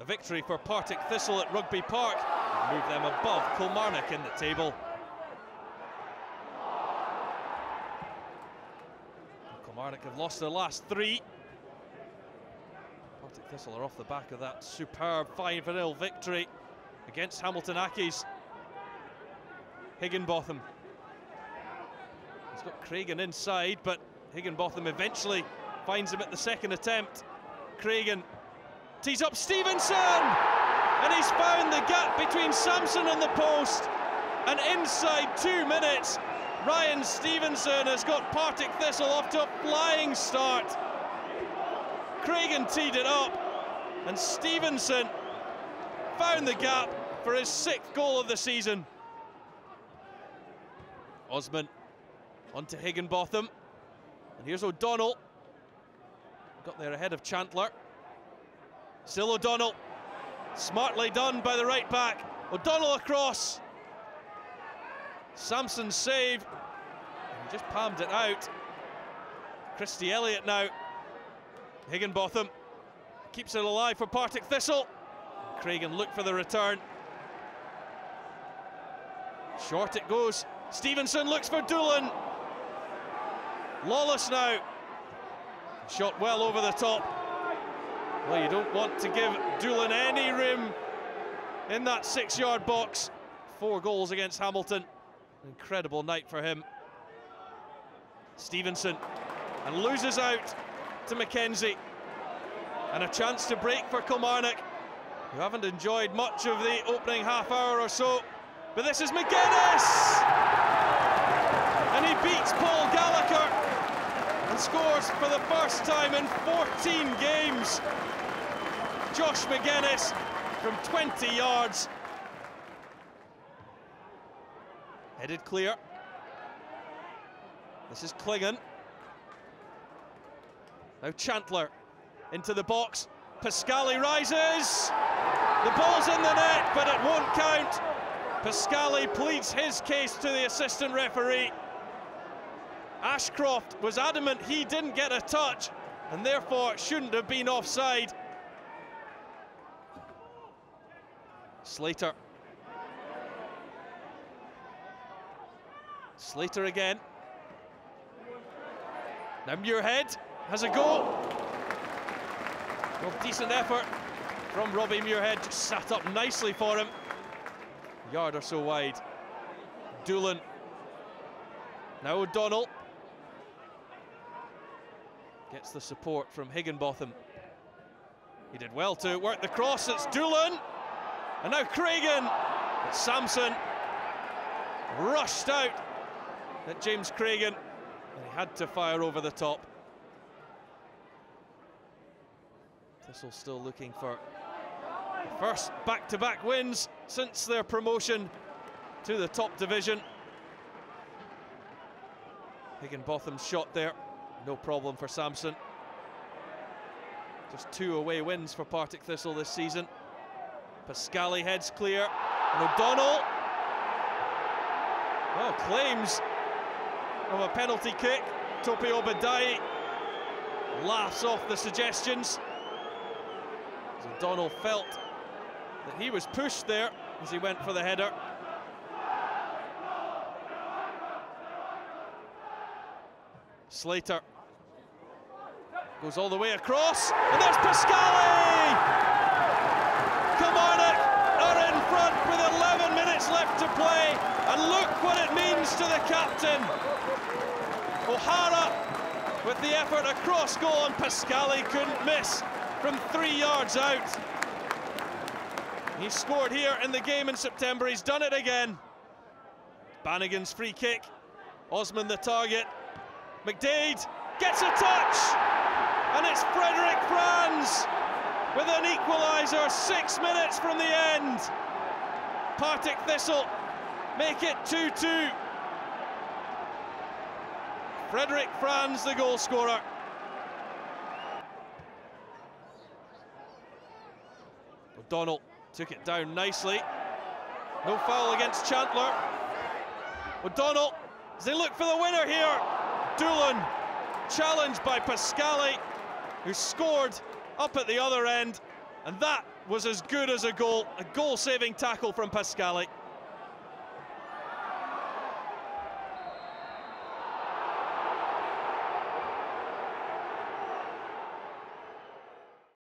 A victory for Partick Thistle at Rugby Park. Move them above Kilmarnock in the table. Kilmarnock have lost their last three. Partick Thistle are off the back of that superb 5 0 victory against Hamilton Accies. Higginbotham. He's got Craigen inside, but Higginbotham eventually finds him at the second attempt. Craigen tees up Stevenson! And he's found the gap between Samson and the post. And inside two minutes, Ryan Stevenson has got Partick Thistle off to a flying start. Craigen teed it up, and Stevenson found the gap for his sixth goal of the season. Osman onto Higginbotham. And here's O'Donnell. Got there ahead of Chandler. Still O'Donnell. Smartly done by the right back. O'Donnell across. Samson save. He just palmed it out. Christie Elliott now. Higginbotham keeps it alive for Partick Thistle. Craigen look for the return. Short it goes. Stevenson looks for Doolan. Lawless now. Shot well over the top. Well, you don't want to give Doolan any room in that six-yard box. Four goals against Hamilton. Incredible night for him. Stevenson and loses out to McKenzie. And a chance to break for Kilmarnock, who haven't enjoyed much of the opening half hour or so. But this is Magennis! And he beats Paul Gallacher scores for the first time in 14 games. Josh Magennis from 20 yards. Headed clear. This is Clingan. Now Chandler into the box. Pascali rises. The ball's in the net, but it won't count. Pascali pleads his case to the assistant referee. Ashcroft was adamant he didn't get a touch and therefore shouldn't have been offside. Slater. Slater again. Now Muirhead has a go. Well, decent effort from Robbie Muirhead, just sat up nicely for him. Yard or so wide. Doolan. Now O'Donnell. Gets the support from Higginbotham. He did well to work the cross, it's Doolan. And now Craigen. But Samson rushed out at James Craigen. And he had to fire over the top. Thistle still looking for the first back-to-back -back wins since their promotion to the top division. Higginbotham's shot there, no problem for Samson. Just two away wins for Partick Thistle this season. Pascali heads clear, and O'Donnell. Oh, claims of a penalty kick. Tope Obadeyi laughs off the suggestions. As O'Donnell felt that he was pushed there as he went for the header. Slater goes all the way across, and there's Pascali! Kilmarnock are in front with 11 minutes left to play, and look what it means to the captain. O'Hara with the effort across goal, and Pascali couldn't miss from three yards out. He scored here in the game in September. He's done it again. Bannigan's free kick. Osman the target. McDade gets a touch. And it's Frederic Frans with an equaliser six minutes from the end. Partick Thistle make it 2-2. Frederic Frans, the goal scorer. O'Donnell took it down nicely. No foul against Chandler. O'Donnell, as they look for the winner here. Doolan, challenged by Pascali, who scored up at the other end. And that was as good as a goal, a goal-saving tackle from Pascali.